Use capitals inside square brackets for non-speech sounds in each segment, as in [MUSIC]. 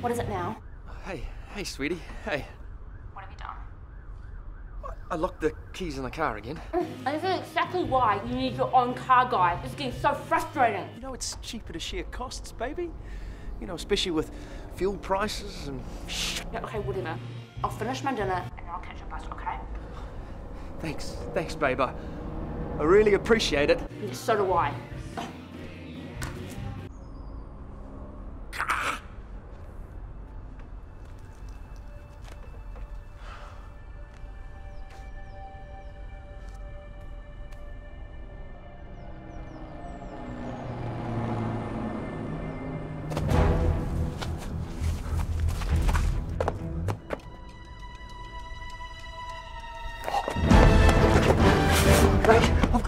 What is it now? Hey, hey, sweetie. Hey. What have you done? I locked the keys in the car again. And this is exactly why you need your own car guy. It's getting so frustrating. You know, it's cheaper to share costs, baby. You know, especially with fuel prices and. Yeah, okay, whatever. I'll finish my dinner and then I'll catch a bus, okay? Thanks, thanks, babe. I, I really appreciate it. So do I.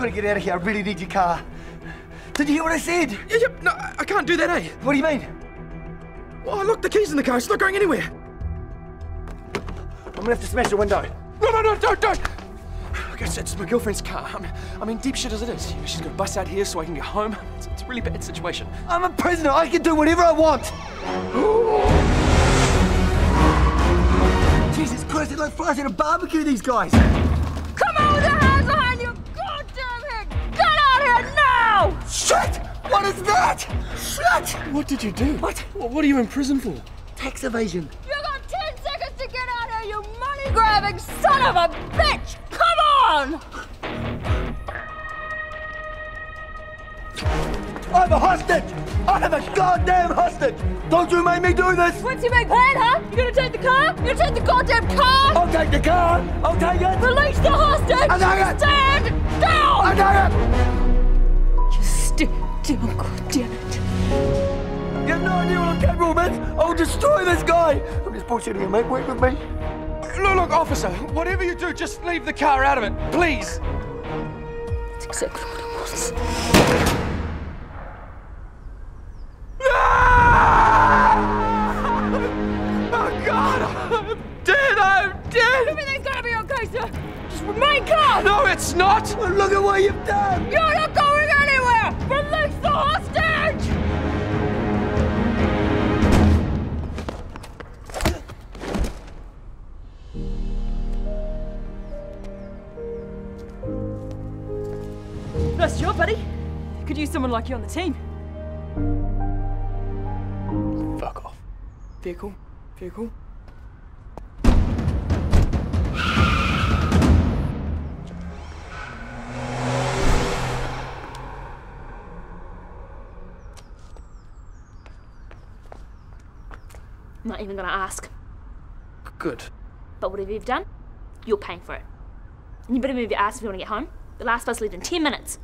Right, I've got to get out of here. I really need your car. Did you hear what I said? Yeah, yeah, no, I can't do that, eh? What do you mean? Well, I locked the keys in the car. It's not going anywhere. I'm gonna have to smash the window. No, no, no, don't, don't. Look, it's, it's my girlfriend's car. I mean, I mean, deep shit as it is. You know, she's got a bus out here so I can get home. It's, it's a really bad situation. I'm a prisoner. I can do whatever I want. [GASPS] Jesus Christ, they're like flies at a barbecue, these guys. Come on Shit! What is that? Shit! What did you do? What? What, what are you in prison for? Tax evasion. You got 10 seconds to get out of here, you money grabbing son of a bitch! Come on! I'm a hostage! I'm a goddamn hostage! Don't you make me do this! What's your big plan, huh? You gonna take the car? You gonna take the goddamn car? I'll take the car! I'll take it! Release the hostage! I got it! Stand down! I got it! Down, goddammit. You have no idea what I'm capable mate! I'll destroy this guy! I'm just bullshitting you, mate. Work with me. Look, look, officer, whatever you do, just leave the car out of it, please. That's exactly what it was. Ah! Oh, God, I'm dead, I'm dead. Everything's gonna be okay, sir. Just remain calm! No, it's not. Look at what you've done! You're not going anywhere! Release the hostage! Nice job, buddy. Could use someone like you on the team. Fuck off. Vehicle, vehicle. Not even gonna ask. Good. But whatever you've done, you're paying for it. And you better move your ass if you wanna get home. The last bus leaves in 10 minutes.